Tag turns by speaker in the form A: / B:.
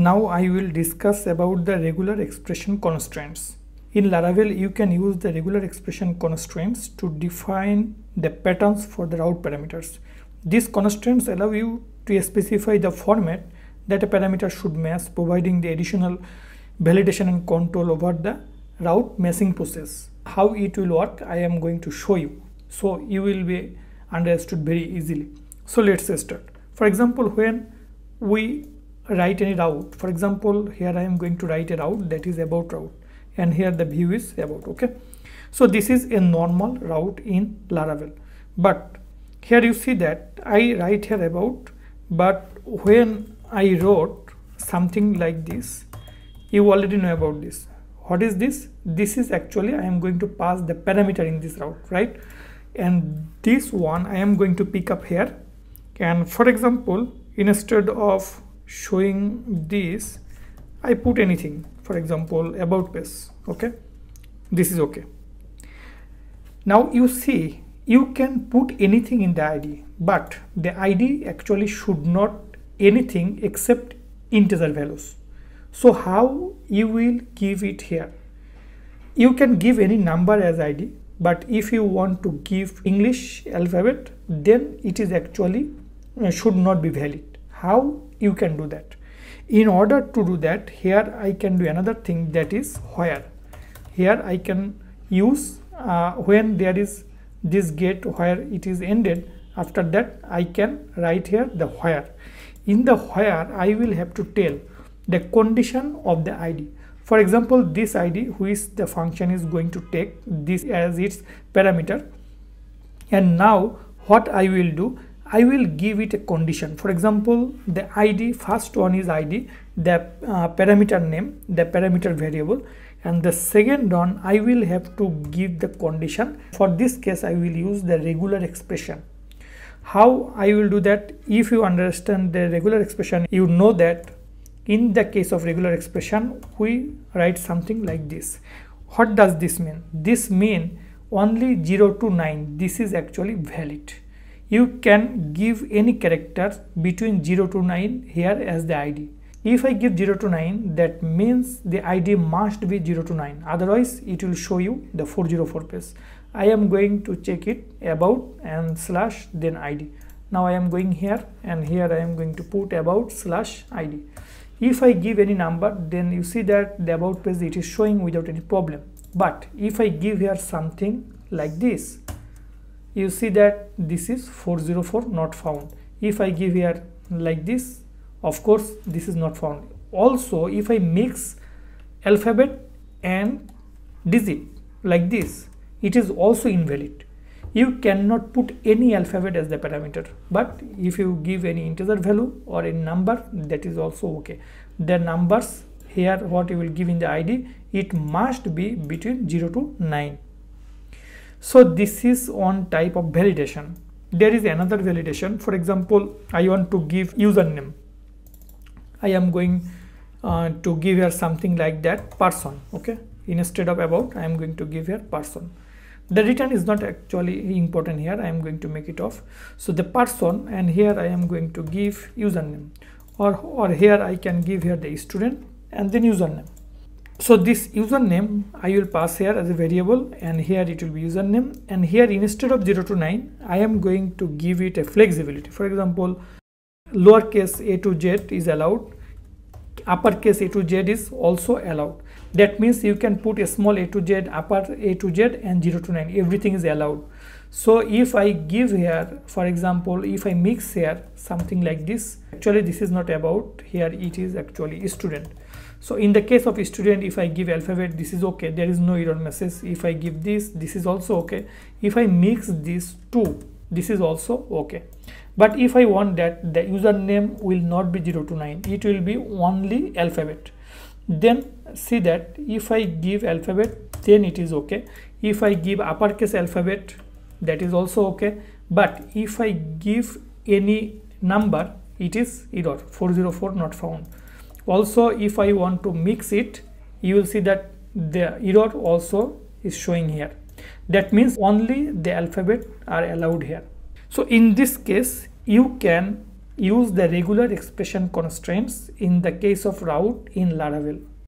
A: Now I will discuss about the regular expression constraints. In Laravel, you can use the regular expression constraints to define the patterns for the route parameters. These constraints allow you to specify the format that a parameter should match, providing the additional validation and control over the route matching process. How it will work, I am going to show you. So you will be understood very easily. So let's start. For example, when we write any route, for example, here I am going to write a route that is about route and here the view is about okay? So this is a normal route in laravel. But here you see that i write here about but when i wrote something like this you already know about this. What is this? This is actually i am going to pass the parameter in this route right? And this one i am going to pick up here. And for example instead of showing this i put anything for example about page okay? This is okay. Now you see you can put anything in the id but the id actually should not anything except integer values. So how you will give it here? You can give any number as id but if you want to give english alphabet then it is actually uh, should not be valid. How you can do that. In order to do that here I can do another thing that is where. Here I can use uh, when there is this get where it is ended after that I can write here the where. In the where I will have to tell the condition of the ID for example this ID which the function is going to take this as its parameter. And now what I will do I will give it a condition. For example, the ID, first one is ID, the uh, parameter name, the parameter variable and the second one I will have to give the condition. For this case, I will use the regular expression. How I will do that? If you understand the regular expression, you know that in the case of regular expression, we write something like this. What does this mean? This mean only 0 to 9. This is actually valid you can give any character between 0 to 9 here as the id if i give 0 to 9 that means the id must be 0 to 9 otherwise it will show you the 404 page i am going to check it about and slash then id now i am going here and here i am going to put about slash id if i give any number then you see that the about page it is showing without any problem. But if i give here something like this you see that this is 404 not found. If I give here like this of course this is not found. Also if I mix alphabet and digit like this it is also invalid. You cannot put any alphabet as the parameter. But if you give any integer value or a number that is also okay. The numbers here what you will give in the id it must be between 0 to 9 so this is one type of validation. There is another validation. For example i want to give username. I am going uh, to give here something like that person okay? Instead of about i am going to give here person. The return is not actually important here. I am going to make it off. So the person and here i am going to give username. Or or here i can give here the student and then username so this username I will pass here as a variable and here it will be username. And here instead of 0 to 9 I am going to give it a flexibility. For example lowercase a to z is allowed. Uppercase a to z is also allowed that means you can put a small a to z upper a to z and 0 to 9 everything is allowed. So if I give here for example if I mix here something like this actually this is not about here it is actually student. So in the case of student if i give alphabet this is okay. There is no error message if i give this this is also okay. If i mix these two this is also okay. But if i want that the username will not be 0 to 9 it will be only alphabet then see that if i give alphabet then it is okay. If i give uppercase alphabet that is also okay. But if i give any number it is error 404 not found. Also if I want to mix it you will see that the error also is showing here. That means only the alphabet are allowed here. So in this case you can use the regular expression constraints in the case of route in Laravel.